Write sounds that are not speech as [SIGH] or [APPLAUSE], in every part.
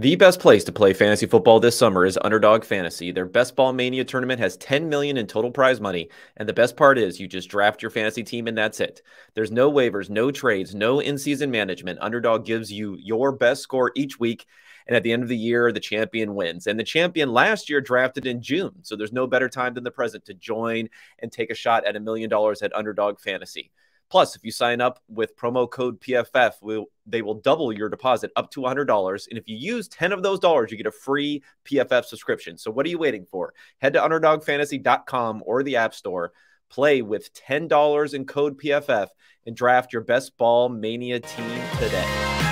The best place to play fantasy football this summer is Underdog Fantasy. Their Best Ball Mania tournament has 10 million in total prize money, and the best part is you just draft your fantasy team and that's it. There's no waivers, no trades, no in-season management. Underdog gives you your best score each week, and at the end of the year, the champion wins. And the champion last year drafted in June, so there's no better time than the present to join and take a shot at a million dollars at Underdog Fantasy. Plus, if you sign up with promo code PFF, we'll, they will double your deposit up to $100. And if you use 10 of those dollars, you get a free PFF subscription. So what are you waiting for? Head to underdogfantasy.com or the App Store. Play with $10 in code PFF and draft your best ball mania team today.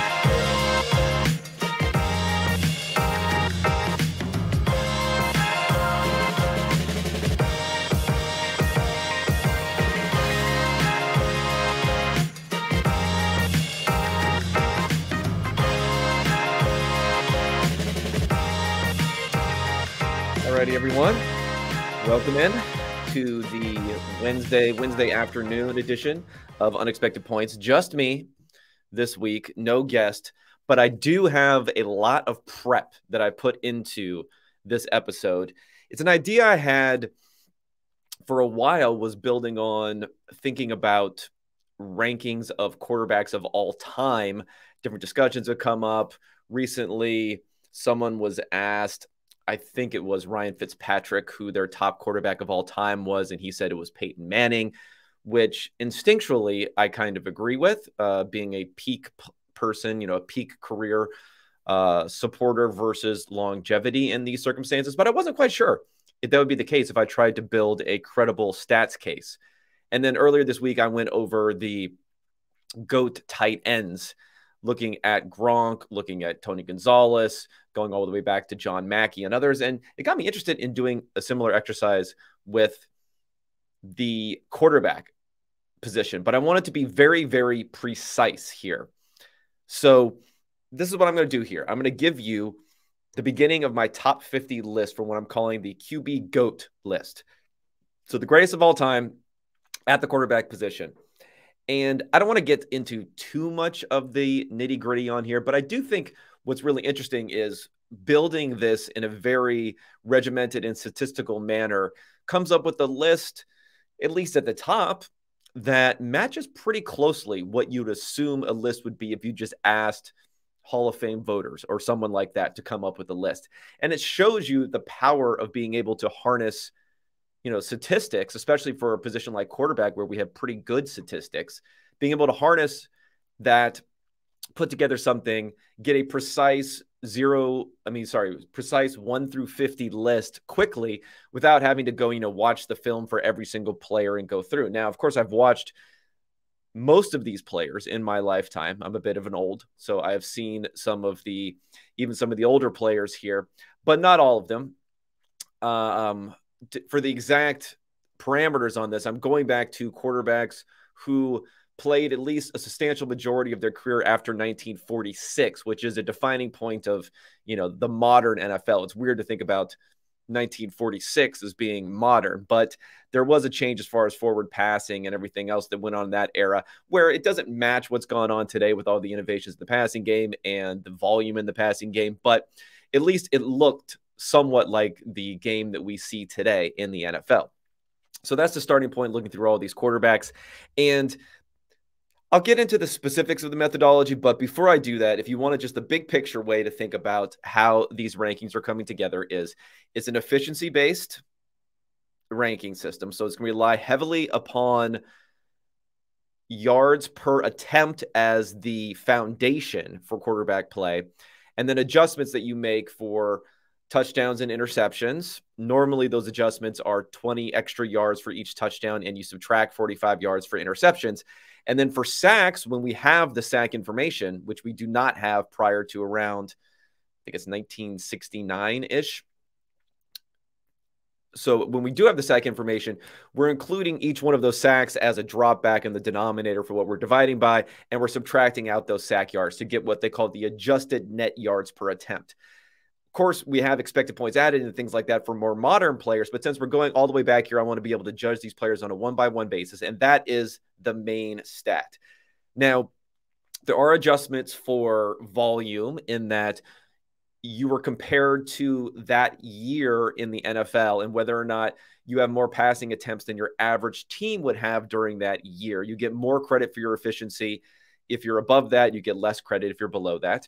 Alrighty, everyone. Welcome in to the Wednesday Wednesday afternoon edition of Unexpected Points. Just me this week, no guest, but I do have a lot of prep that I put into this episode. It's an idea I had for a while was building on thinking about rankings of quarterbacks of all time. Different discussions have come up recently. Someone was asked I think it was Ryan Fitzpatrick who their top quarterback of all time was, and he said it was Peyton Manning, which instinctually I kind of agree with, uh, being a peak person, you know, a peak career uh, supporter versus longevity in these circumstances. But I wasn't quite sure if that would be the case if I tried to build a credible stats case. And then earlier this week, I went over the GOAT tight ends looking at Gronk, looking at Tony Gonzalez, going all the way back to John Mackey and others. And it got me interested in doing a similar exercise with the quarterback position, but I wanted to be very, very precise here. So, this is what I'm going to do here. I'm going to give you the beginning of my top 50 list for what I'm calling the QB GOAT list. So, the greatest of all time at the quarterback position. And I don't want to get into too much of the nitty gritty on here, but I do think what's really interesting is building this in a very regimented and statistical manner comes up with a list, at least at the top, that matches pretty closely what you'd assume a list would be if you just asked Hall of Fame voters or someone like that to come up with a list. And it shows you the power of being able to harness you know statistics especially for a position like quarterback where we have pretty good statistics being able to harness that put together something get a precise zero i mean sorry precise 1 through 50 list quickly without having to go you know watch the film for every single player and go through. Now of course i've watched most of these players in my lifetime. I'm a bit of an old so i have seen some of the even some of the older players here but not all of them. Um for the exact parameters on this, I'm going back to quarterbacks who played at least a substantial majority of their career after 1946, which is a defining point of, you know, the modern NFL. It's weird to think about 1946 as being modern, but there was a change as far as forward passing and everything else that went on in that era where it doesn't match what's gone on today with all the innovations in the passing game and the volume in the passing game, but at least it looked somewhat like the game that we see today in the NFL. So that's the starting point looking through all these quarterbacks. And I'll get into the specifics of the methodology, but before I do that, if you want to just the big picture way to think about how these rankings are coming together is it's an efficiency based ranking system. So it's going to rely heavily upon yards per attempt as the foundation for quarterback play, and then adjustments that you make for touchdowns and interceptions. Normally, those adjustments are 20 extra yards for each touchdown, and you subtract 45 yards for interceptions. And then for sacks, when we have the sack information, which we do not have prior to around, I think it's 1969 ish. So when we do have the sack information, we're including each one of those sacks as a drop back in the denominator for what we're dividing by, and we're subtracting out those sack yards to get what they call the adjusted net yards per attempt. Course, we have expected points added and things like that for more modern players. But since we're going all the way back here, I want to be able to judge these players on a one by one basis. And that is the main stat. Now, there are adjustments for volume in that you were compared to that year in the NFL and whether or not you have more passing attempts than your average team would have during that year. You get more credit for your efficiency. If you're above that, you get less credit if you're below that.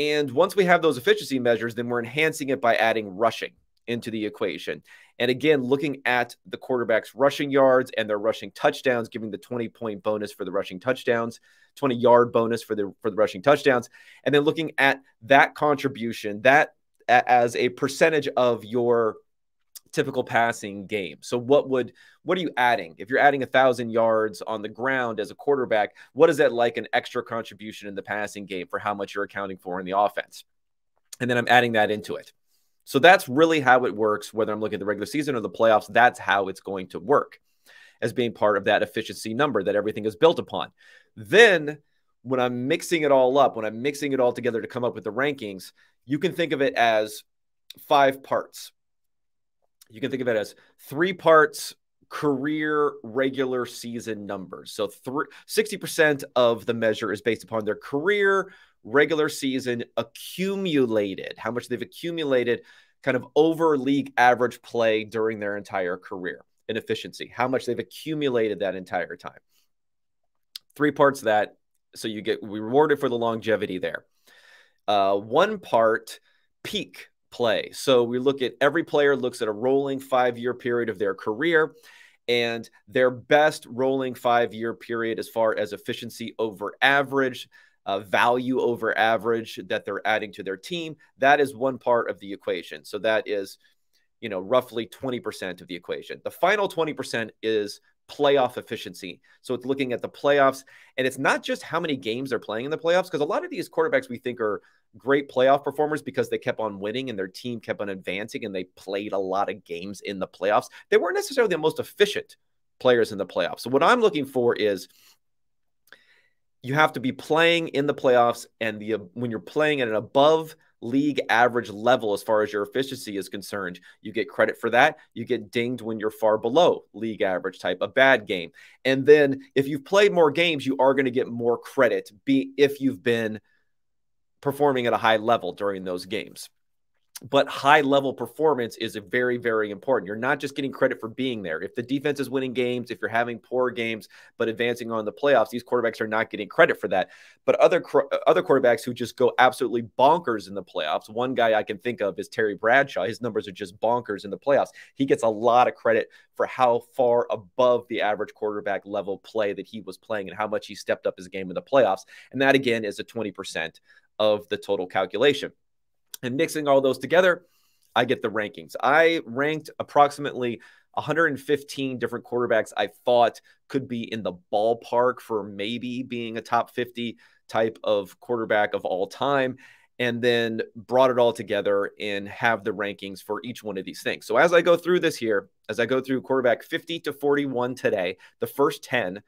And once we have those efficiency measures, then we're enhancing it by adding rushing into the equation. And again, looking at the quarterback's rushing yards and their rushing touchdowns, giving the 20 point bonus for the rushing touchdowns, 20 yard bonus for the for the rushing touchdowns, and then looking at that contribution, that as a percentage of your typical passing game. So what would what are you adding? If you're adding a thousand yards on the ground as a quarterback, what is that like an extra contribution in the passing game for how much you're accounting for in the offense? And then I'm adding that into it. So that's really how it works, whether I'm looking at the regular season or the playoffs, that's how it's going to work as being part of that efficiency number that everything is built upon. Then when I'm mixing it all up, when I'm mixing it all together to come up with the rankings, you can think of it as five parts. You can think of it as three parts career regular season numbers. So three, 60% of the measure is based upon their career regular season accumulated, how much they've accumulated kind of over league average play during their entire career in efficiency, how much they've accumulated that entire time. Three parts that, so you get rewarded for the longevity there. Uh, one part, peak play. So we look at every player looks at a rolling five year period of their career and their best rolling five year period as far as efficiency over average uh, value over average that they're adding to their team. That is one part of the equation. So that is, you know, roughly 20% of the equation. The final 20% is playoff efficiency. So it's looking at the playoffs, and it's not just how many games they're playing in the playoffs, because a lot of these quarterbacks we think are great playoff performers because they kept on winning and their team kept on advancing and they played a lot of games in the playoffs. They weren't necessarily the most efficient players in the playoffs. So what I'm looking for is you have to be playing in the playoffs and the when you're playing at an above league average level as far as your efficiency is concerned. You get credit for that. You get dinged when you're far below league average type a bad game. And then if you've played more games you are going to get more credit be if you've been performing at a high level during those games but high level performance is a very very important. You're not just getting credit for being there. If the defense is winning games if you're having poor games but advancing on the playoffs these quarterbacks are not getting credit for that. But other other quarterbacks who just go absolutely bonkers in the playoffs one guy i can think of is terry bradshaw. His numbers are just bonkers in the playoffs. He gets a lot of credit for how far above the average quarterback level play that he was playing and how much he stepped up his game in the playoffs. And that again is a 20% of the total calculation and mixing all those together, I get the rankings. I ranked approximately 115 different quarterbacks I thought could be in the ballpark for maybe being a top 50 type of quarterback of all time and then brought it all together and have the rankings for each one of these things. So as I go through this here, as I go through quarterback 50 to 41 today, the first 10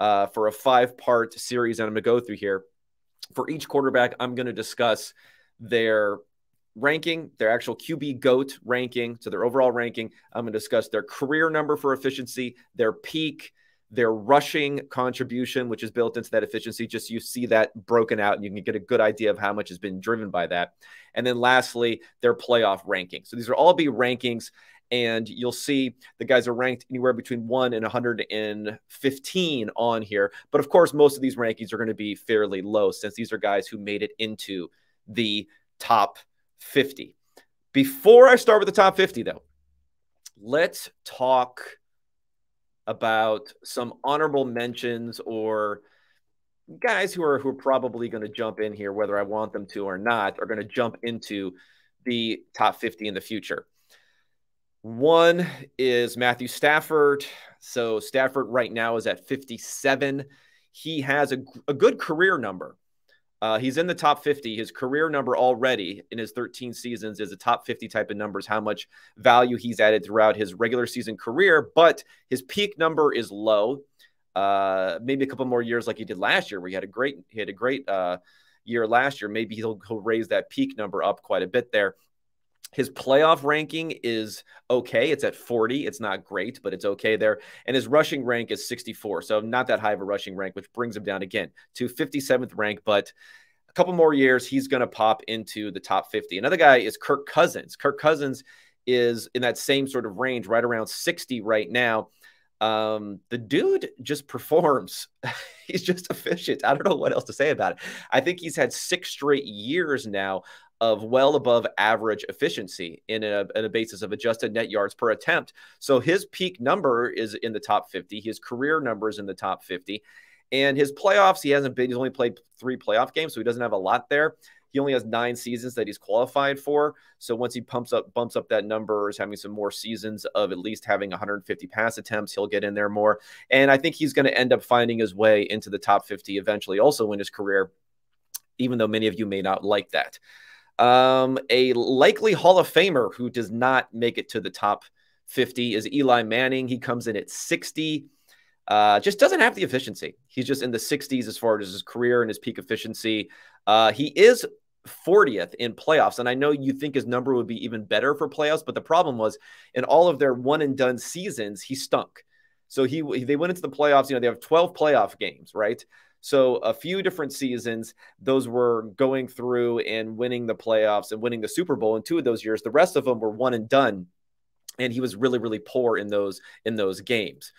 uh, for a five part series that I'm going to go through here, for each quarterback, I'm going to discuss their ranking, their actual QB GOAT ranking, so their overall ranking. I'm going to discuss their career number for efficiency, their peak, their rushing contribution, which is built into that efficiency. Just you see that broken out and you can get a good idea of how much has been driven by that. And then lastly, their playoff ranking. So these will all be rankings. And you'll see the guys are ranked anywhere between 1 and 115 on here. But of course, most of these rankings are going to be fairly low since these are guys who made it into the top 50. Before I start with the top 50, though, let's talk about some honorable mentions or guys who are who are probably going to jump in here, whether I want them to or not, are going to jump into the top 50 in the future. One is Matthew Stafford. So Stafford right now is at 57. He has a, a good career number. Uh, he's in the top 50. His career number already in his 13 seasons is a top 50 type of numbers, how much value he's added throughout his regular season career. But his peak number is low. Uh, maybe a couple more years like he did last year, where he had a great he had a great uh, year last year. Maybe he'll, he'll raise that peak number up quite a bit there. His playoff ranking is okay. It's at 40. It's not great, but it's okay there. And his rushing rank is 64. So not that high of a rushing rank, which brings him down again to 57th rank. But a couple more years, he's going to pop into the top 50. Another guy is Kirk Cousins. Kirk Cousins is in that same sort of range, right around 60 right now. Um, the dude just performs. [LAUGHS] he's just efficient. I don't know what else to say about it. I think he's had six straight years now of well above average efficiency in a, in a, basis of adjusted net yards per attempt. So his peak number is in the top 50. His career number is in the top 50. And his playoffs, he hasn't been, he's only played three playoff games, so he doesn't have a lot there. He only has nine seasons that he's qualified for. So once he pumps up, bumps up that number, is having some more seasons of at least having 150 pass attempts, he'll get in there more. And I think he's going to end up finding his way into the top 50 eventually, also in his career, even though many of you may not like that. Um, a likely Hall of Famer who does not make it to the top 50 is Eli Manning. He comes in at 60. Uh, just doesn't have the efficiency. He's just in the 60s as far as his career and his peak efficiency. Uh, he is 40th in playoffs. And I know you think his number would be even better for playoffs, but the problem was in all of their one and done seasons, he stunk. So he they went into the playoffs, you know, they have 12 playoff games, right? So a few different seasons, those were going through and winning the playoffs and winning the Super Bowl in two of those years. The rest of them were one and done. And he was really, really poor in those in those games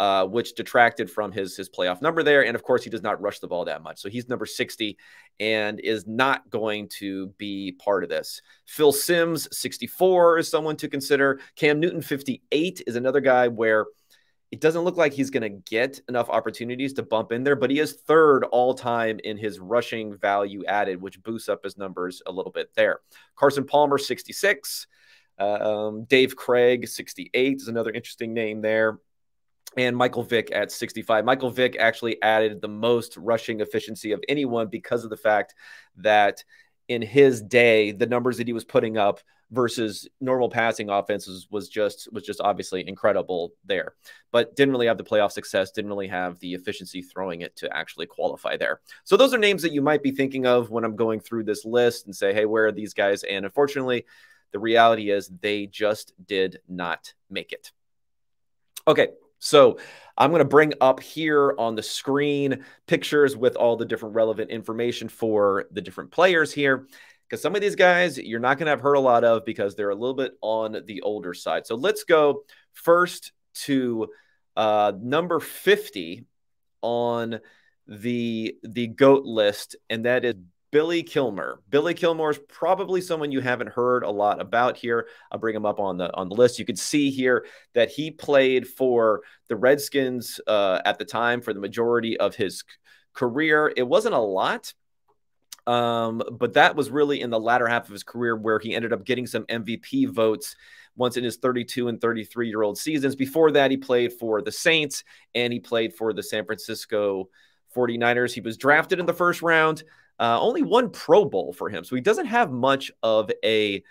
uh, which detracted from his his playoff number there. And of course, he does not rush the ball that much, so he's number 60 and is not going to be part of this. Phil Simms, 64, is someone to consider. Cam Newton, 58, is another guy where it doesn't look like he's going to get enough opportunities to bump in there, but he is third all time in his rushing value added, which boosts up his numbers a little bit there. Carson Palmer, 66. Um, Dave Krieg, 68 is another interesting name there and Michael Vick at 65. Michael Vick actually added the most rushing efficiency of anyone because of the fact that in his day, the numbers that he was putting up versus normal passing offenses was just was just obviously incredible there. But didn't really have the playoff success, didn't really have the efficiency throwing it to actually qualify there. So those are names that you might be thinking of when I'm going through this list and say, hey, where are these guys? And unfortunately, the reality is they just did not make it. Okay, so I'm going to bring up here on the screen pictures with all the different relevant information for the different players here. Because some of these guys you're not going to have heard a lot of because they're a little bit on the older side. So let's go first to uh, number 50 on the the goat list, and that is Billy Kilmer. Billy Kilmer is probably someone you haven't heard a lot about here. I'll bring him up on the on the list. You can see here that he played for the Redskins uh, at the time for the majority of his career. It wasn't a lot, um, but that was really in the latter half of his career where he ended up getting some MVP votes once in his 32 and 33 year old seasons. Before that, he played for the Saints and he played for the San Francisco 49ers. He was drafted in the first round. Uh, only one Pro Bowl for him. So he doesn't have much of a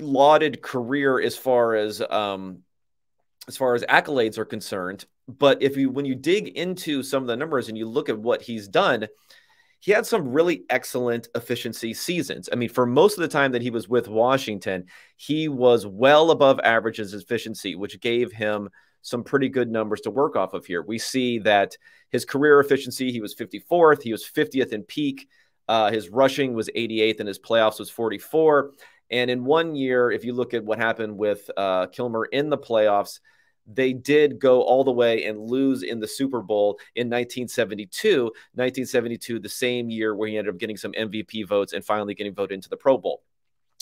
lauded career as far as um, as far as accolades are concerned. But if you when you dig into some of the numbers and you look at what he's done, he had some really excellent efficiency seasons. I mean, for most of the time that he was with Washington, he was well above average as efficiency, which gave him some pretty good numbers to work off of here. We see that his career efficiency, he was 54th, he was 50th in peak. Uh, his rushing was 88th, and his playoffs was 44. And in one year, if you look at what happened with uh, Kilmer in the playoffs, they did go all the way and lose in the Super Bowl in 1972. 1972, the same year where he ended up getting some MVP votes and finally getting voted into the Pro Bowl.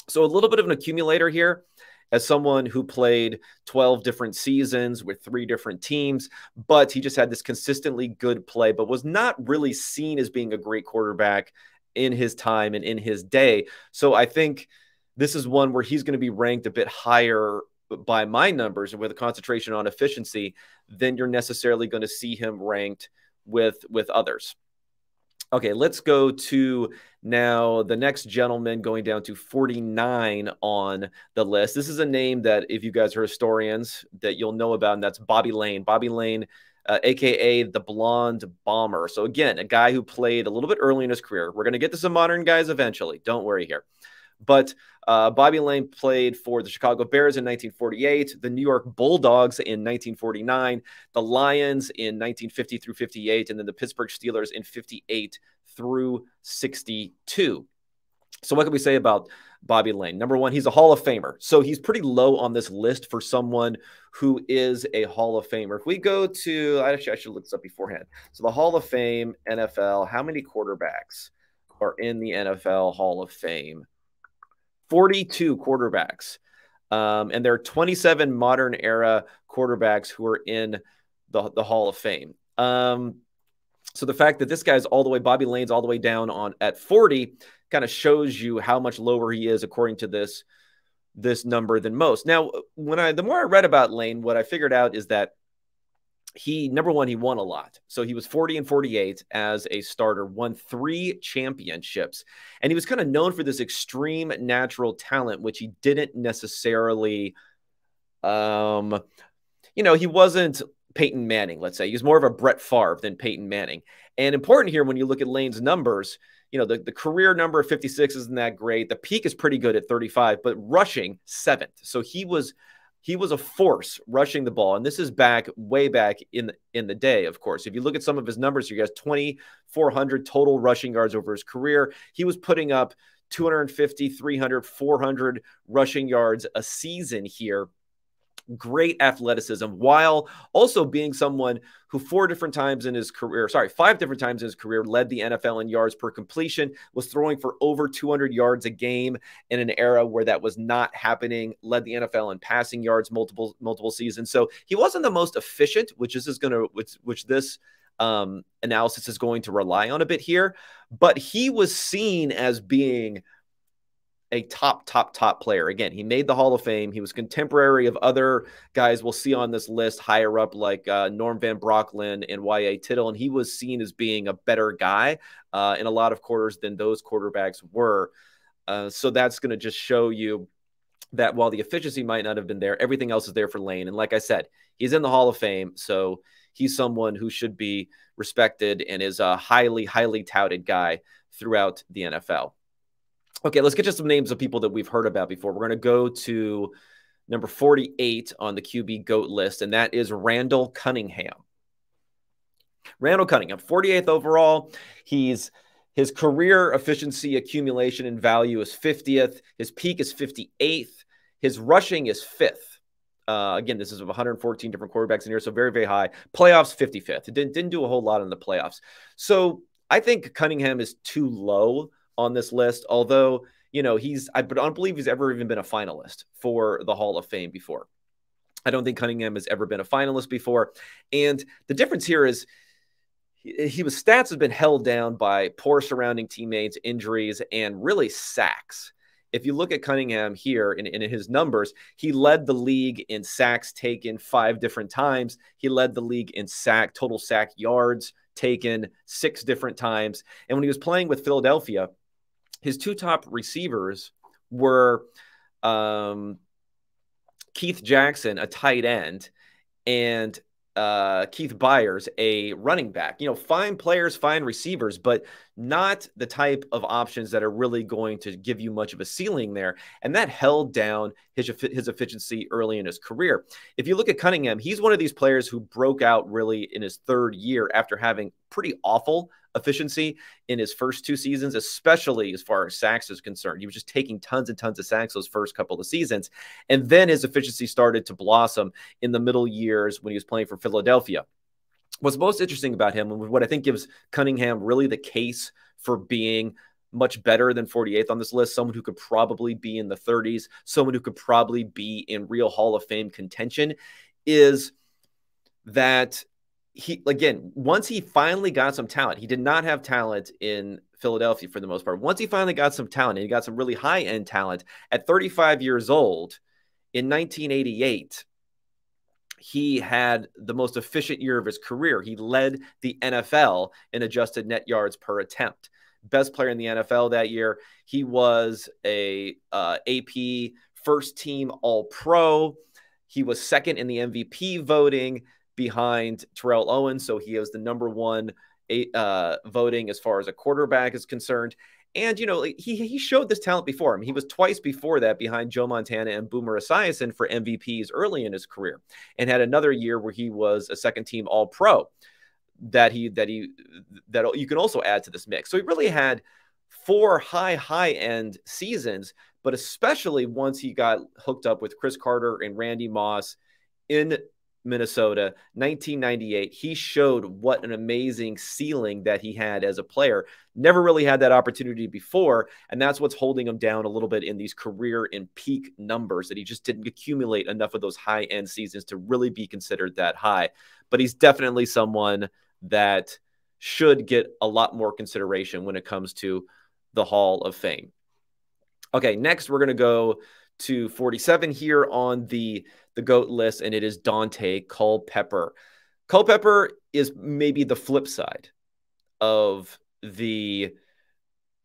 So a little bit of an accumulator here as someone who played 12 different seasons with three different teams, but he just had this consistently good play, but was not really seen as being a great quarterback in his time and in his day. So I think this is one where he's going to be ranked a bit higher by my numbers and with a concentration on efficiency than you're necessarily going to see him ranked with with others. Okay, let's go to now the next gentleman going down to 49 on the list. This is a name that, if you guys are historians, that you'll know about, and that's Bobby Layne. Bobby Layne, uh, aka the Blonde Bomber. So, again, a guy who played a little bit early in his career. We're going to get to some modern guys eventually. Don't worry here. But uh, Bobby Layne played for the Chicago Bears in 1948, the New York Bulldogs in 1949, the Lions in 1950 through 58, and then the Pittsburgh Steelers in 58 through 62. So, what can we say about Bobby Layne? Number one, he's a Hall of Famer. So, he's pretty low on this list for someone who is a Hall of Famer. If we go to, actually, I should look this up beforehand. So, the Hall of Fame, NFL, how many quarterbacks are in the NFL Hall of Fame? 42 quarterbacks. Um, and there are 27 modern era quarterbacks who are in the, the Hall of Fame. Um, so the fact that this guy's all the way, Bobby Layne's all the way down on at 40 kind of shows you how much lower he is according to this this number than most. Now, when I the more I read about Layne, what I figured out is that he number one he won a lot. So he was 40 and 48 as a starter won three championships. And he was kind of known for this extreme natural talent which he didn't necessarily um you know he wasn't Peyton Manning let's say. He was more of a Brett Favre than Peyton Manning. And important here when you look at Layne's numbers you know the, the career number of 56 isn't that great. The peak is pretty good at 35 but rushing seventh. So he was he was a force rushing the ball. And this is back way back in in the day of course. If you look at some of his numbers he has 2400 total rushing yards over his career. He was putting up 250 300 400 rushing yards a season here great athleticism while also being someone who four different times in his career, sorry, five different times in his career led the NFL in yards per completion, was throwing for over 200 yards a game in an era where that was not happening, led the NFL in passing yards multiple multiple seasons. So he wasn't the most efficient, which this is going to which which this um, analysis is going to rely on a bit here, but he was seen as being a top, top, top player. Again, he made the Hall of Fame. He was contemporary of other guys we'll see on this list higher up, like uh, Norm Van Brocklin and Y.A. Tittle. And he was seen as being a better guy uh, in a lot of quarters than those quarterbacks were. Uh, so that's going to just show you that while the efficiency might not have been there, everything else is there for Layne. And like I said, he's in the Hall of Fame. So he's someone who should be respected and is a highly, highly touted guy throughout the NFL. Okay, let's get to some names of people that we've heard about before. We're going to go to number 48 on the QB GOAT list, and that is Randall Cunningham. Randall Cunningham, 48th overall. He's his career efficiency accumulation and value is 50th. His peak is 58th. His rushing is fifth. Uh, again, this is of 114 different quarterbacks in here, so very, very high. Playoffs, 55th. It didn't, didn't do a whole lot in the playoffs. So I think Cunningham is too low on this list, although, you know, he's, I don't believe he's ever even been a finalist for the Hall of Fame before. I don't think Cunningham has ever been a finalist before. And the difference here is he, was stats have been held down by poor surrounding teammates, injuries, and really sacks. If you look at Cunningham here in, in his numbers, he led the league in sacks taken five different times. He led the league in sack total sack yards taken six different times. And when he was playing with Philadelphia, his two top receivers were um, Keith Jackson, a tight end, and uh, Keith Byars, a running back. You know, fine players, fine receivers, but not the type of options that are really going to give you much of a ceiling there. And that held down his, his efficiency early in his career. If you look at Cunningham, he's one of these players who broke out really in his third year after having pretty awful efficiency in his first two seasons, especially as far as sacks is concerned. He was just taking tons and tons of sacks those first couple of seasons. And then his efficiency started to blossom in the middle years when he was playing for Philadelphia. What's most interesting about him, and what I think gives Cunningham really the case for being much better than 48th on this list, someone who could probably be in the 30s, someone who could probably be in real Hall of Fame contention, is that he again once he finally got some talent he did not have talent in philadelphia for the most part. Once he finally got some talent and he got some really high end talent at 35 years old in 1988 he had the most efficient year of his career. He led the nfl in adjusted net yards per attempt. Best player in the nfl that year he was a uh, ap first team all pro he was second in the mvp voting behind Terrell Owens. So he has the number one uh, voting as far as a quarterback is concerned. And, you know, he, he showed this talent before. Mean, he was twice before that behind Joe Montana and Boomer Esiason for MVPs early in his career and had another year where he was a second team all pro that he, that he, that you can also add to this mix. So he really had four high, high end seasons, but especially once he got hooked up with Cris Carter and Randy Moss in Minnesota, 1998. He showed what an amazing ceiling that he had as a player. Never really had that opportunity before. And that's what's holding him down a little bit in these career and peak numbers that he just didn't accumulate enough of those high end seasons to really be considered that high. But he's definitely someone that should get a lot more consideration when it comes to the Hall of Fame. Okay, next we're going to go to 47 here on the the GOAT list, and it is Daunte Culpepper. Culpepper is maybe the flip side of the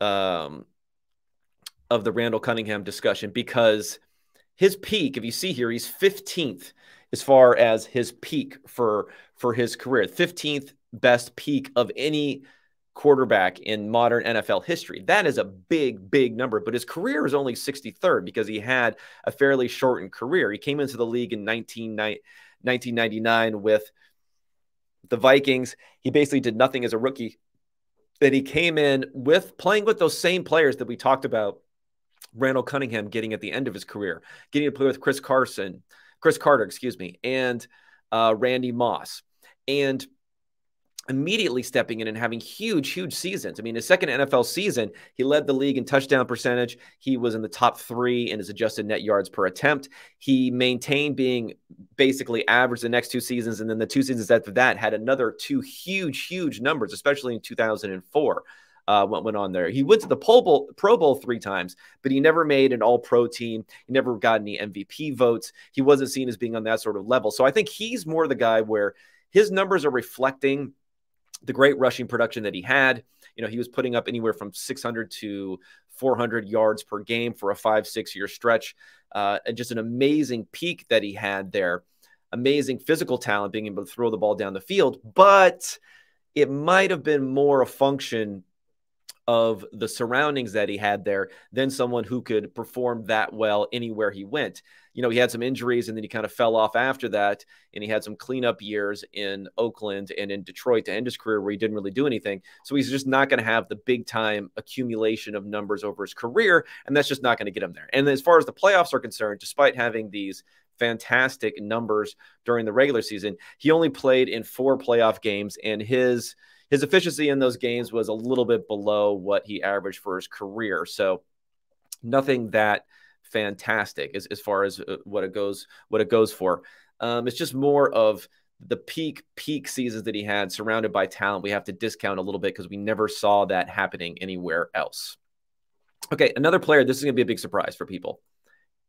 um of the Randall Cunningham discussion because his peak, if you see here, he's 15th as far as his peak for for his career, 15th best peak of any quarterback in modern NFL history. That is a big, big number, but his career is only 63rd because he had a fairly shortened career. He came into the league in 1999 with the Vikings. He basically did nothing as a rookie. Then he came in with playing with those same players that we talked about Randall Cunningham getting at the end of his career, getting to play with Chris Carson, Cris Carter, excuse me, and uh, Randy Moss. And immediately stepping in and having huge, huge seasons. I mean, his second NFL season, he led the league in touchdown percentage. He was in the top three in his adjusted net yards per attempt. He maintained being basically average the next two seasons. And then the two seasons after that had another two huge, huge numbers, especially in 2004. Uh, went, went on there. He went to the Pro Bowl, Pro Bowl three times, but he never made an All Pro team. He never got any MVP votes. He wasn't seen as being on that sort of level. So I think he's more the guy where his numbers are reflecting the great rushing production that he had. You know, he was putting up anywhere from 600 to 400 yards per game for a five, six year stretch. Uh, and just an amazing peak that he had there. Amazing physical talent, being able to throw the ball down the field. But it might have been more a function of the surroundings that he had there than someone who could perform that well anywhere he went. You know, he had some injuries and then he kind of fell off after that. And he had some cleanup years in Oakland and in Detroit to end his career where he didn't really do anything. So he's just not going to have the big time accumulation of numbers over his career. And that's just not going to get him there. And as far as the playoffs are concerned, despite having these fantastic numbers during the regular season, he only played in four playoff games and his his efficiency in those games was a little bit below what he averaged for his career. So nothing that fantastic as, as far as uh, what it goes what it goes for. Um, it's just more of the peak peak seasons that he had surrounded by talent we have to discount a little bit because we never saw that happening anywhere else okay another player this is going to be a big surprise for people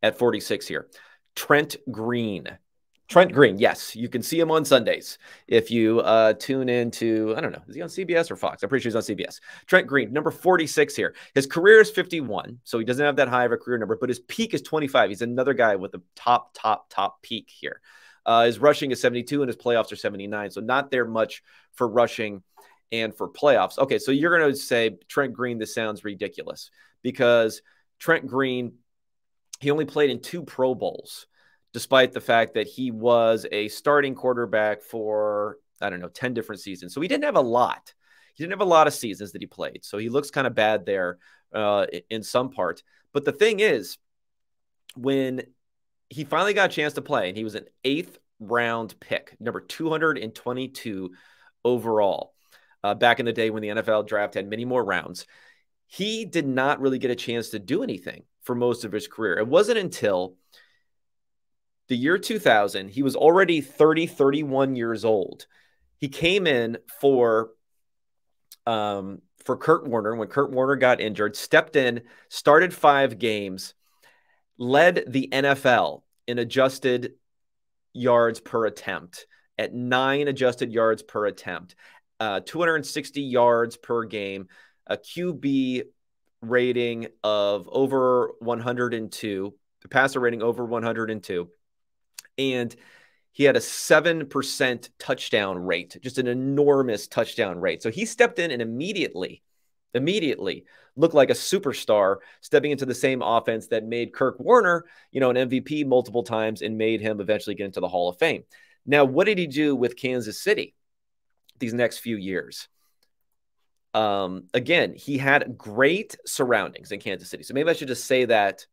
at 46 here trent green Trent Green, yes, you can see him on Sundays if you uh, tune into, I don't know, is he on CBS or Fox? I'm pretty sure he's on CBS. Trent Green, number 46 here. His career is 51, so he doesn't have that high of a career number, but his peak is 25. He's another guy with a top, top, top peak here. Uh, his rushing is 72 and his playoffs are 79, so not there much for rushing and for playoffs. Okay, so you're going to say, Trent Green, this sounds ridiculous because Trent Green, he only played in two Pro Bowls despite the fact that he was a starting quarterback for, I don't know, 10 different seasons. So he didn't have a lot. He didn't have a lot of seasons that he played. So he looks kind of bad there uh, in some part. But the thing is, when he finally got a chance to play, and he was an eighth round pick, number 222 overall, uh, back in the day when the NFL draft had many more rounds, he did not really get a chance to do anything for most of his career. It wasn't until the year 2000, he was already 30, 31 years old. He came in for um, for Kurt Warner when Kurt Warner got injured, stepped in, started five games, led the NFL in adjusted yards per attempt at nine adjusted yards per attempt, uh, 260 yards per game, a QB rating of over 102, the passer rating over 102 and he had a 7% touchdown rate, just an enormous touchdown rate. So he stepped in and immediately immediately looked like a superstar stepping into the same offense that made Kurt Warner, you know, an MVP multiple times and made him eventually get into the Hall of Fame. Now, what did he do with Kansas City these next few years? Um, again, he had great surroundings in Kansas City. So maybe I should just say that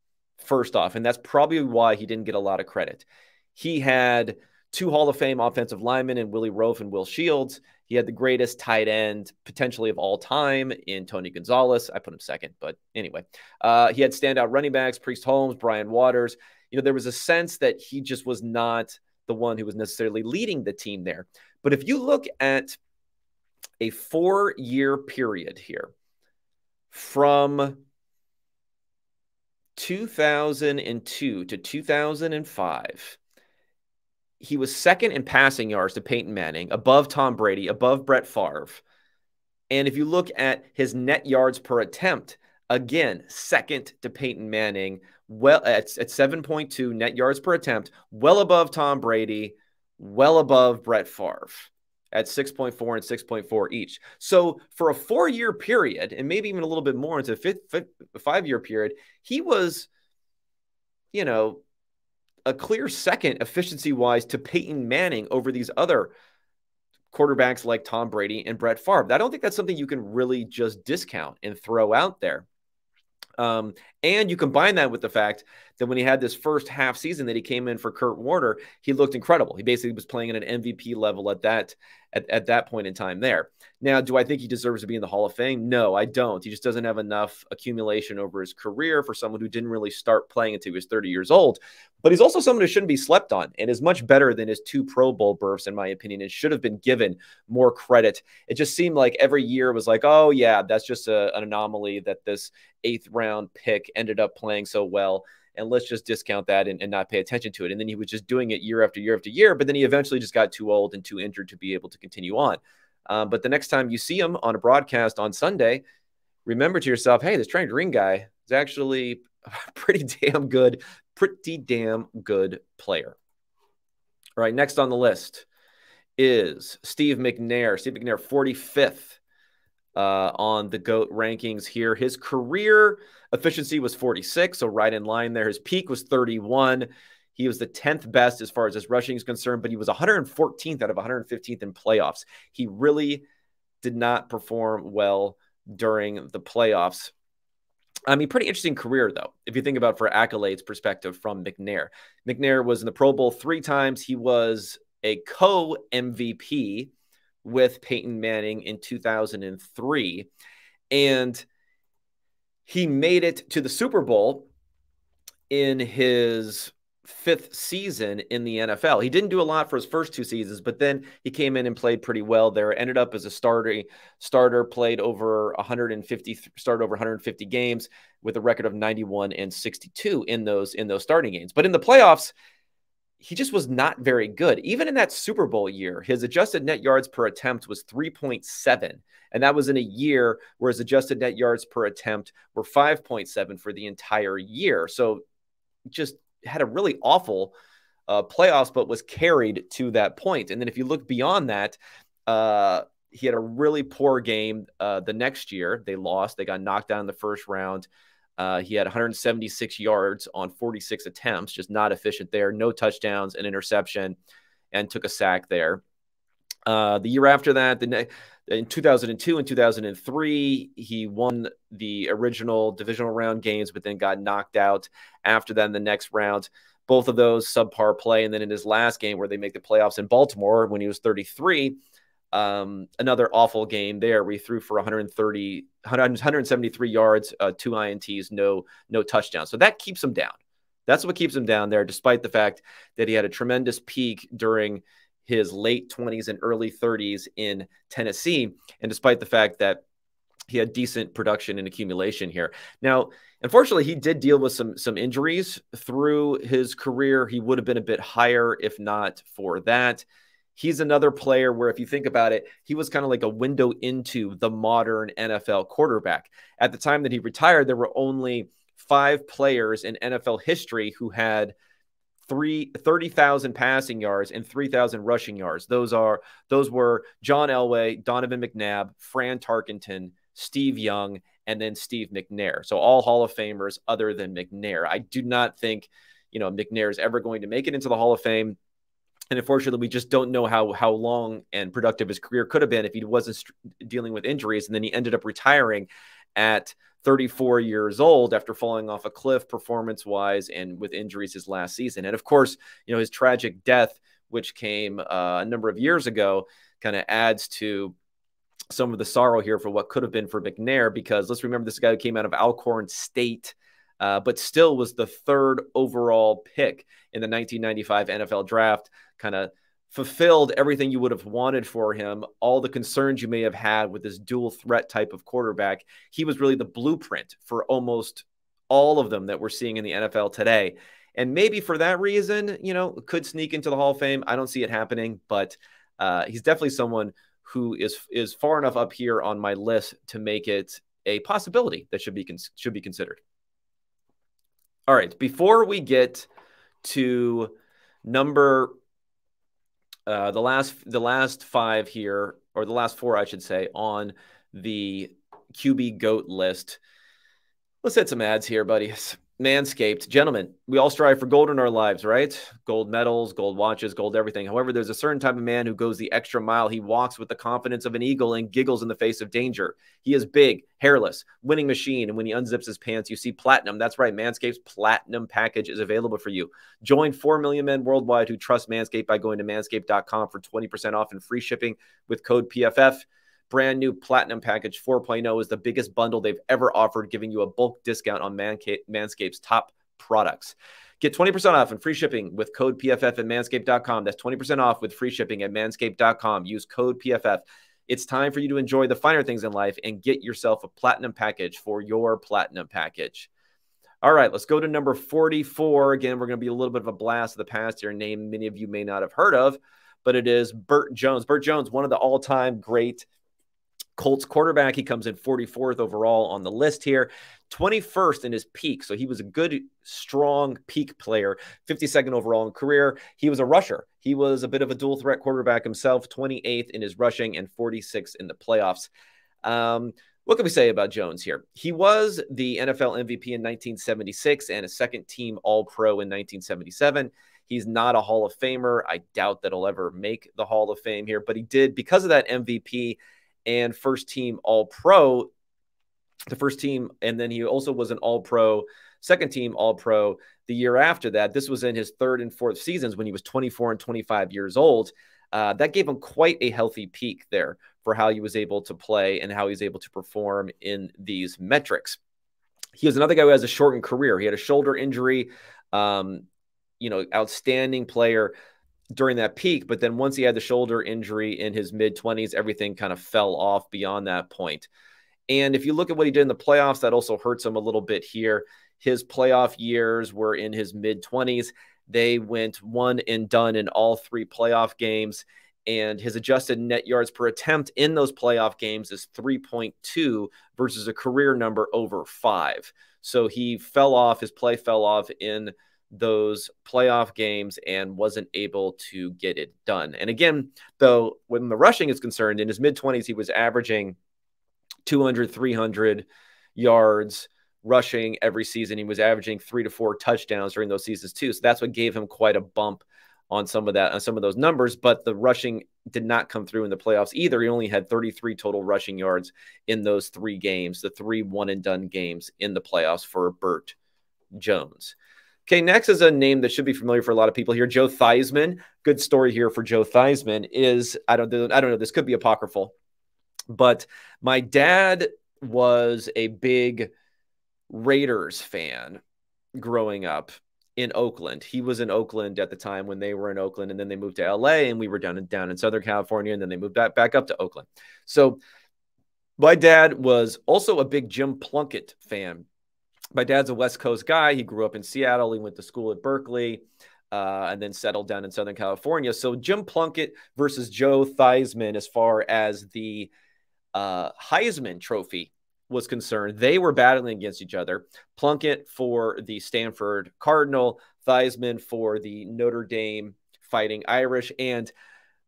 first off. And that's probably why he didn't get a lot of credit. He had two Hall of Fame offensive linemen in Willie Roaf and Will Shields. He had the greatest tight end potentially of all time in Tony Gonzalez. I put him second, but anyway, uh, he had standout running backs, Priest Holmes, Brian Waters. You know, there was a sense that he just was not the one who was necessarily leading the team there. But if you look at a four year period here from 2002 to 2005, he was second in passing yards to Peyton Manning, above Tom Brady, above Brett Favre. And if you look at his net yards per attempt, again, second to Peyton Manning, well at, at 7.2 net yards per attempt, well above Tom Brady, well above Brett Favre at 6.4 and 6.4 each. So for a four-year period, and maybe even a little bit more into a fifth, fifth five-year period, he was, you know, a clear second efficiency wise to Peyton Manning over these other quarterbacks like Tom Brady and Brett Favre. I don't think that's something you can really just discount and throw out there. Um, and you combine that with the fact that when he had this first half season that he came in for Kurt Warner, he looked incredible. He basically was playing at an MVP level at that at, at that point in time there. Now, do I think he deserves to be in the Hall of Fame? No, I don't. He just doesn't have enough accumulation over his career for someone who didn't really start playing until he was 30 years old. But he's also someone who shouldn't be slept on and is much better than his two Pro Bowl berths, in my opinion, and should have been given more credit. It just seemed like every year was like, oh, yeah, that's just a, an anomaly that this eighth round pick ended up playing so well and let's just discount that and, and, not pay attention to it. And then he was just doing it year after year after year, but then he eventually just got too old and too injured to be able to continue on. Um, but the next time you see him on a broadcast on Sunday, remember to yourself, hey, this Trent Green guy is actually a [LAUGHS] pretty damn good, pretty damn good player. All right, next on the list is Steve McNair. Steve McNair, 45th uh, on the GOAT rankings here. His career efficiency was 46, so right in line there. His peak was 31. He was the 10th best as far as his rushing is concerned, but he was 114th out of 115th in playoffs. He really did not perform well during the playoffs. I mean, pretty interesting career, though, if you think about for accolades perspective from McNair. McNair was in the Pro Bowl three times. He was a co MVP with Peyton Manning in 2003. And he made it to the Super Bowl in his fifth season in the NFL. He didn't do a lot for his first two seasons, but then he came in and played pretty well there. Ended up as a starter, starter played over 150 started over 150 games with a record of 91 and 62 in those in those starting games. But in the playoffs, he just was not very good. Even in that Super Bowl year, his adjusted net yards per attempt was 3.7. And that was in a year where his adjusted net yards per attempt were 5.7 for the entire year. So just had a really awful uh, playoffs, but was carried to that point. And then if you look beyond that, uh, he had a really poor game uh, the next year. They lost. They got knocked down in the first round. Uh, he had 176 yards on 46 attempts, just not efficient there. No touchdowns, an interception, and took a sack there. Uh, the year after that, the in 2002 and 2003, he won the original divisional round games, but then got knocked out after that in the next round. Both of those subpar play. And then in his last game, where they make the playoffs in Baltimore when he was 33, um, another awful game there. We threw for 130, 173 yards, uh, two ints, no no touchdowns. So that keeps him down. That's what keeps him down there, despite the fact that he had a tremendous peak during his late 20s and early 30s in Tennessee, and despite the fact that he had decent production and accumulation here. Now, unfortunately, he did deal with some some injuries through his career. He would have been a bit higher if not for that he's another player where if you think about it, he was kind of like a window into the modern NFL quarterback. At the time that he retired, there were only five players in NFL history who had three 30,000 passing yards and 3,000 rushing yards. Those are those were John Elway, Donovan McNabb, Fran Tarkenton, Steve Young, and then Steve McNair. So all Hall of Famers other than McNair. I do not think, you know, McNair is ever going to make it into the Hall of Fame. And unfortunately, we just don't know how how long and productive his career could have been if he wasn't dealing with injuries. And then he ended up retiring at 34 years old after falling off a cliff performance wise and with injuries his last season. And of course, you know, his tragic death, which came uh, a number of years ago, kind of adds to some of the sorrow here for what could have been for McNair because let's remember this guy who came out of Alcorn State. Uh, but still was the third overall pick in the 1995 NFL draft kind of fulfilled everything you would have wanted for him, all the concerns you may have had with this dual threat type of quarterback. He was really the blueprint for almost all of them that we're seeing in the NFL today. And maybe for that reason, you know, could sneak into the Hall of Fame. I don't see it happening, but uh, he's definitely someone who is is far enough up here on my list to make it a possibility that should be should be considered. All right, before we get to number uh, the last the last five here, or the last four, I should say, on the QB goat list. Let's hit some ads here, buddies. [LAUGHS] Manscaped, gentlemen, we all strive for gold in our lives, right? Gold medals, gold watches, gold everything. However, there's a certain type of man who goes the extra mile. He walks with the confidence of an eagle and giggles in the face of danger. He is big, hairless, winning machine. And when he unzips his pants, you see platinum. That's right. Manscaped's platinum package is available for you. Join 4 million men worldwide who trust Manscaped by going to manscaped.com for 20% off and free shipping with code PFF brand new Platinum Package 4.0 is the biggest bundle they've ever offered, giving you a bulk discount on Manscaped's top products. Get 20% off and free shipping with code PFF at manscaped.com. That's 20% off with free shipping at manscaped.com. Use code PFF. It's time for you to enjoy the finer things in life and get yourself a platinum package for your platinum package. All right, let's go to number 44. Again, we're going to be a little bit of a blast of the past here, a name many of you may not have heard of, but it is Bert Jones. Bert Jones, one of the all time great Colts quarterback. He comes in 44th overall on the list here, 21st in his peak. So he was a good, strong peak player, 52nd overall in career. He was a rusher. He was a bit of a dual threat quarterback himself, 28th in his rushing and 46th in the playoffs. Um, what can we say about Jones here? He was the NFL MVP in 1976 and a second team All Pro in 1977. He's not a Hall of Famer. I doubt that he'll ever make the Hall of Fame here, but he did because of that MVP and first team All Pro, the first team, and then he also was an All Pro, second team All Pro the year after that. This was in his third and fourth seasons when he was 24 and 25 years old. Uh, that gave him quite a healthy peak there for how he was able to play and how he was able to perform in these metrics. He was another guy who has a shortened career. He had a shoulder injury. Um, you know, outstanding player during that peak. But then once he had the shoulder injury in his mid 20s, everything kind of fell off beyond that point. And if you look at what he did in the playoffs, that also hurts him a little bit here. His playoff years were in his mid 20s. They went one and done in all three playoff games. And his adjusted net yards per attempt in those playoff games is 3.2 versus a career number over five. So he fell off, his play fell off in those playoff games and wasn't able to get it done. And again, though, when the rushing is concerned, in his mid 20s, he was averaging 200, 300 yards rushing every season. He was averaging three to four touchdowns during those seasons, too. So that's what gave him quite a bump on some of that on some of those numbers but the rushing did not come through in the playoffs either he only had 33 total rushing yards in those three games the three one and done games in the playoffs for bert jones Okay, next is a name that should be familiar for a lot of people here. Joe Theismann. Good story here for Joe Theismann is I don't I don't know. This could be apocryphal, but my dad was a big Raiders fan growing up in Oakland. He was in Oakland at the time when they were in Oakland, and then they moved to LA, and we were down in down in Southern California, and then they moved back back up to Oakland. So my dad was also a big Jim Plunkett fan my dad's a West Coast guy. He grew up in Seattle. He went to school at Berkeley. Uh, and then settled down in Southern California. So Jim Plunkett versus Joe Theismann, as far as the uh, Heisman Trophy was concerned, they were battling against each other. Plunkett for the Stanford Cardinal, Theismann for the Notre Dame Fighting Irish. And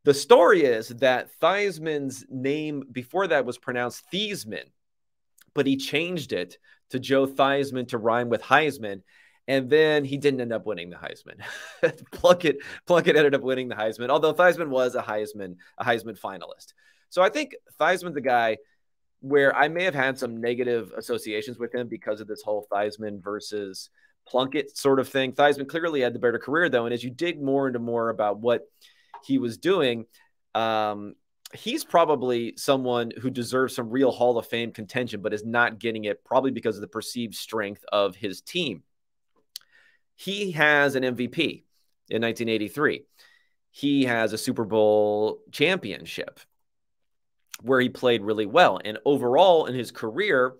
the story is that Theismann's name before that was pronounced Thiesman but he changed it to Joe Theismann to rhyme with Heisman. And then he didn't end up winning the Heisman. [LAUGHS] Plunkett, Plunkett ended up winning the Heisman, although Theismann was a Heisman, a Heisman finalist. So I think Theismann's a guy where I may have had some negative associations with him because of this whole Theismann versus Plunkett sort of thing. Theismann clearly had the better career though, and as you dig more into more about what he was doing, um, he's probably someone who deserves some real Hall of Fame contention, but is not getting it probably because of the perceived strength of his team. He has an MVP in 1983. He has a Super Bowl championship where he played really well. And overall in his career,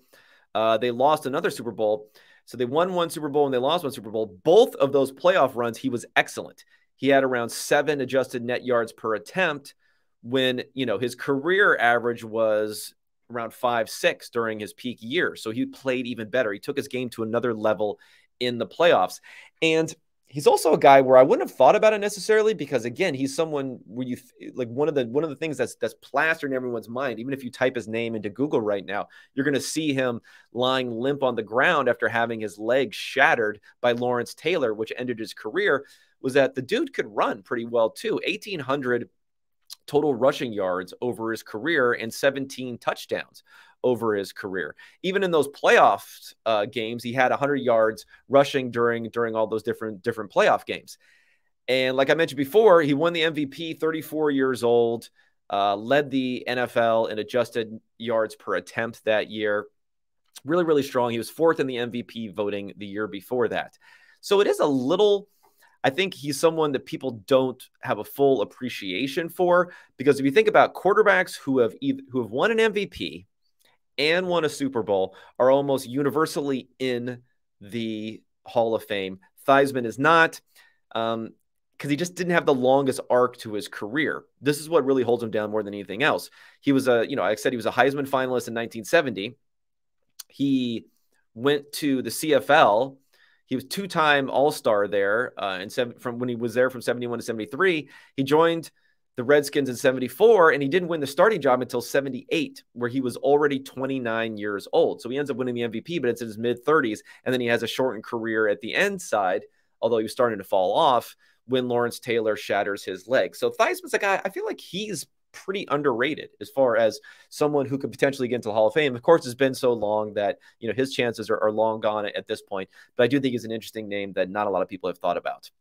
uh, they lost another Super Bowl. So they won one Super Bowl and they lost one Super Bowl. Both of those playoff runs, he was excellent. He had around seven adjusted net yards per attempt when, you know, his career average was around five, six during his peak year. So he played even better. He took his game to another level in the playoffs. And he's also a guy where I wouldn't have thought about it necessarily because again, he's someone where you like one of the one of the things that's that's plastered in everyone's mind. Even if you type his name into Google right now, you're going to see him lying limp on the ground after having his leg shattered by Lawrence Taylor, which ended his career. Was that the dude could run pretty well too? 1800 total rushing yards over his career and 17 touchdowns over his career. Even in those playoff uh, games, he had 100 yards rushing during during all those different different playoff games. And like I mentioned before, he won the MVP, 34 years old, uh, led the NFL in adjusted yards per attempt that year. Really, really strong. He was fourth in the MVP voting the year before that. So it is a little. I think he's someone that people don't have a full appreciation for because if you think about quarterbacks who have either, who have won an MVP and won a Super Bowl are almost universally in the Hall of Fame. Theismann is not, because um, he just didn't have the longest arc to his career. This is what really holds him down more than anything else. He was a, you know, I said he was a Heisman finalist in 1970. He went to the CFL. He was two-time All-Star there, uh, and seven, from when he was there from 71 to 73. He joined the Redskins in 74, and he didn't win the starting job until 78, where he was already 29 years old. So he ends up winning the MVP, but it's in his mid 30s. And then he has a shortened career at the end side, although he was starting to fall off when Lawrence Taylor shatters his leg. So Theismann's a guy, I feel like he's pretty underrated as far as someone who could potentially get into the Hall of Fame. Of course, it's been so long that you know his chances are, are long gone at this point. But I do think he's an interesting name that not a lot of people have thought about.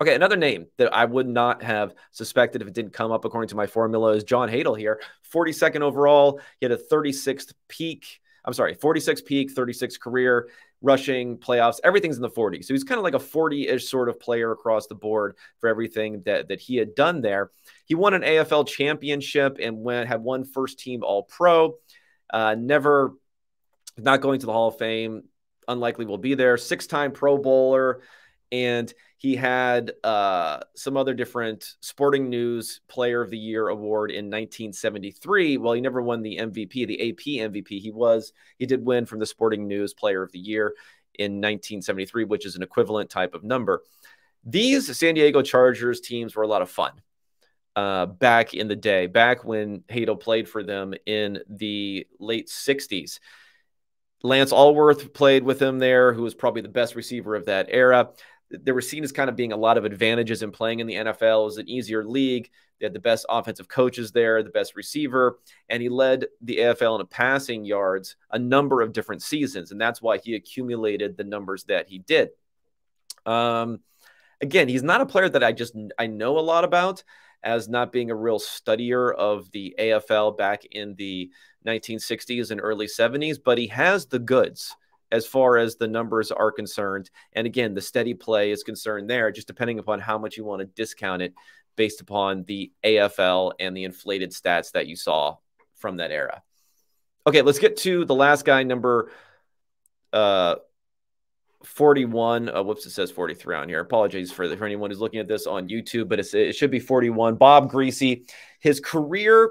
Okay, another name that I would not have suspected if it didn't come up according to my formula is John Hadl here. 42nd overall. He had a 36th peak. I'm sorry, 46 peak, 36 career, rushing, playoffs, everything's in the 40s. So he's kind of like a 40 ish sort of player across the board for everything that, that he had done there. He won an AFL championship and went, had one first team All Pro. Uh, never, not going to the Hall of Fame, unlikely will be there. Six time Pro Bowler and he had uh, some other different Sporting News Player of the Year award in 1973. Well, he never won the MVP, the AP MVP. He was he did win from the Sporting News Player of the Year in 1973, which is an equivalent type of number. These San Diego Chargers teams were a lot of fun uh, back in the day, back when Hadl played for them in the late 60s. Lance Alworth played with him there, who was probably the best receiver of that era they were seen as kind of being a lot of advantages in playing in the NFL. It was an easier league. They had the best offensive coaches there, the best receiver, and he led the AFL in passing yards a number of different seasons, and that's why he accumulated the numbers that he did. Um, again, he's not a player that I just I know a lot about as not being a real studier of the AFL back in the 1960s and early 70s, but he has the goods as far as the numbers are concerned. And again, the steady play is concerned there, just depending upon how much you want to discount it based upon the AFL and the inflated stats that you saw from that era. Okay, let's get to the last guy, number uh, 41. Uh, whoops, it says 43 on here. Apologies for, the, for anyone who's looking at this on YouTube, but it should be 41. Bob Griese, his career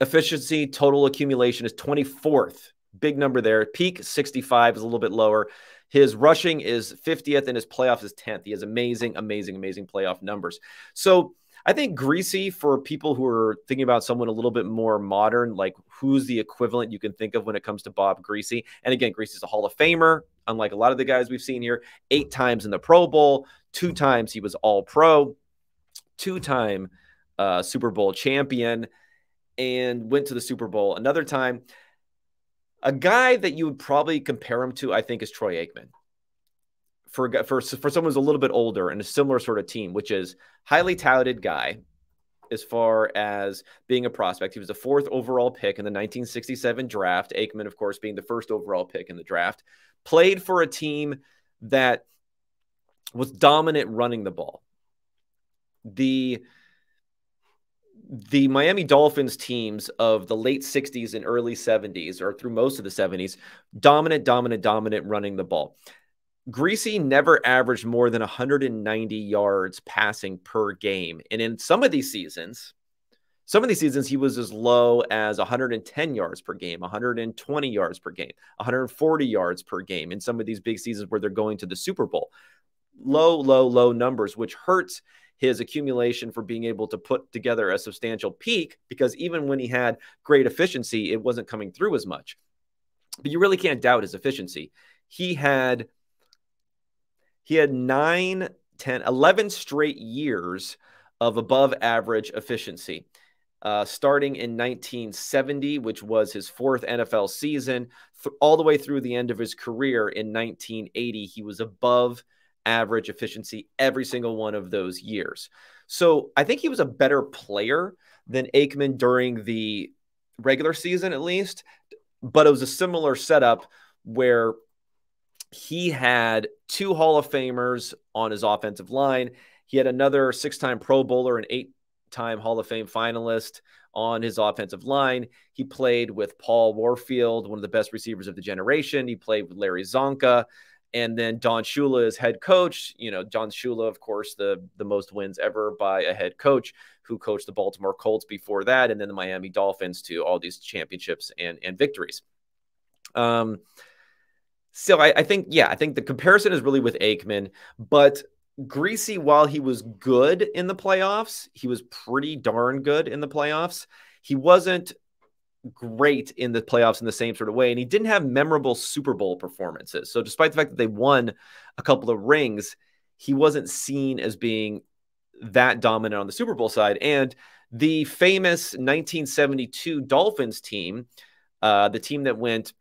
efficiency total accumulation is 24th big number there. Peak 65 is a little bit lower. His rushing is 50th and his playoffs is 10th. He has amazing, amazing, amazing playoff numbers. So I think Griese, for people who are thinking about someone a little bit more modern, like who's the equivalent you can think of when it comes to Bob Griese. And again, Griese's a Hall of Famer, unlike a lot of the guys we've seen here. Eight times in the Pro Bowl, two times he was All Pro, two time uh, Super Bowl champion, and went to the Super Bowl another time. A guy that you would probably compare him to, I think, is Troy Aikman for for for someone who's a little bit older and a similar sort of team, which is highly touted guy as far as being a prospect. He was the fourth overall pick in the 1967 draft. Aikman, of course, being the first overall pick in the draft. Played for a team that was dominant running the ball. The the Miami Dolphins teams of the late 60s and early 70s, or through most of the 70s, dominant, dominant, dominant running the ball. Griese never averaged more than 190 yards passing per game. And in some of these seasons, some of these seasons, he was as low as 110 yards per game, 120 yards per game, 140 yards per game in some of these big seasons where they're going to the Super Bowl. Low, low, low numbers, which hurts his accumulation for being able to put together a substantial peak because even when he had great efficiency, it wasn't coming through as much. But you really can't doubt his efficiency. He had he had nine, 10, 11 straight years of above average efficiency. Uh, starting in 1970, which was his fourth NFL season, th- all the way through the end of his career in 1980, he was above average efficiency every single one of those years. So I think he was a better player than Aikman during the regular season, at least. But it was a similar setup where he had two Hall of Famers on his offensive line. He had another six time Pro Bowler and eight time Hall of Fame finalist on his offensive line. He played with Paul Warfield, one of the best receivers of the generation. He played with Larry Csonka. And then Don Shula is head coach. You know, Don Shula, of course, the, the most wins ever by a head coach who coached the Baltimore Colts before that, and then the Miami Dolphins to all these championships and, and victories. Um, so I, I, think, yeah, I think the comparison is really with Aikman, but Griese, while he was good in the playoffs, he was pretty darn good in the playoffs. He wasn't great in the playoffs in the same sort of way, and he didn't have memorable Super Bowl performances. So, despite the fact that they won a couple of rings, he wasn't seen as being that dominant on the Super Bowl side. And the famous 1972 Dolphins team, uh, the team that went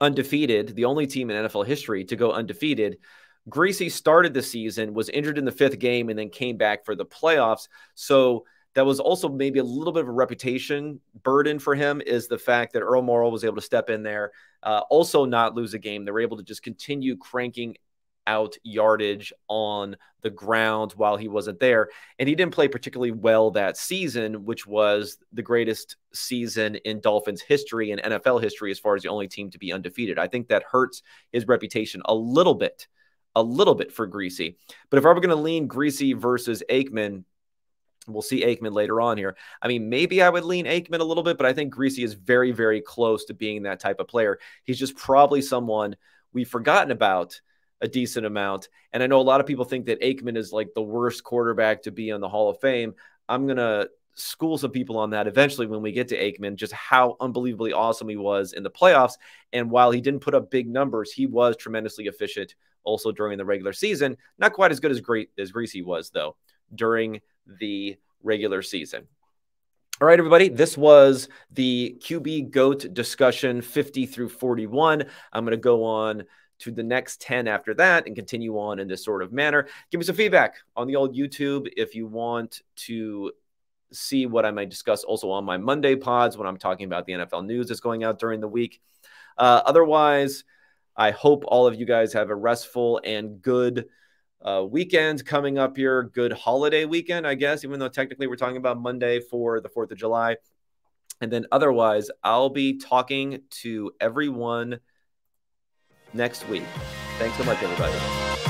undefeated, the only team in NFL history to go undefeated. Griese started the season, was injured in the fifth game, and then came back for the playoffs. So that was also maybe a little bit of a reputation burden for him is the fact that Earl Morrall was able to step in there, uh, also not lose a game. They were able to just continue cranking out yardage on the ground while he wasn't there. And he didn't play particularly well that season, which was the greatest season in Dolphins history and NFL history as far as the only team to be undefeated. I think that hurts his reputation a little bit, a little bit for Griese. But if I were going to lean Griese versus Aikman, We'll see Aikman later on here. I mean, maybe I would lean Aikman a little bit, but I think Griese is very, very close to being that type of player. He's just probably someone we've forgotten about a decent amount. And I know a lot of people think that Aikman is like the worst quarterback to be on the Hall of Fame. I'm going to school some people on that eventually when we get to Aikman, just how unbelievably awesome he was in the playoffs. And while he didn't put up big numbers, he was tremendously efficient also during the regular season. Not quite as good as great as Griese was, though, during the regular season. All right, everybody, this was the QB GOAT discussion 50 through 41. I'm going to go on to the next 10 after that and continue on in this sort of manner. Give me some feedback on the old YouTube if you want to see what I might discuss also on my Monday pods when I'm talking about the NFL news that's going out during the week. Uh, otherwise, I hope all of you guys have a restful and good uh, weekend coming up here. Good holiday weekend, I guess, even though technically we're talking about Monday for the 4th of July. And then otherwise, I'll be talking to everyone next week. Thanks so much, everybody.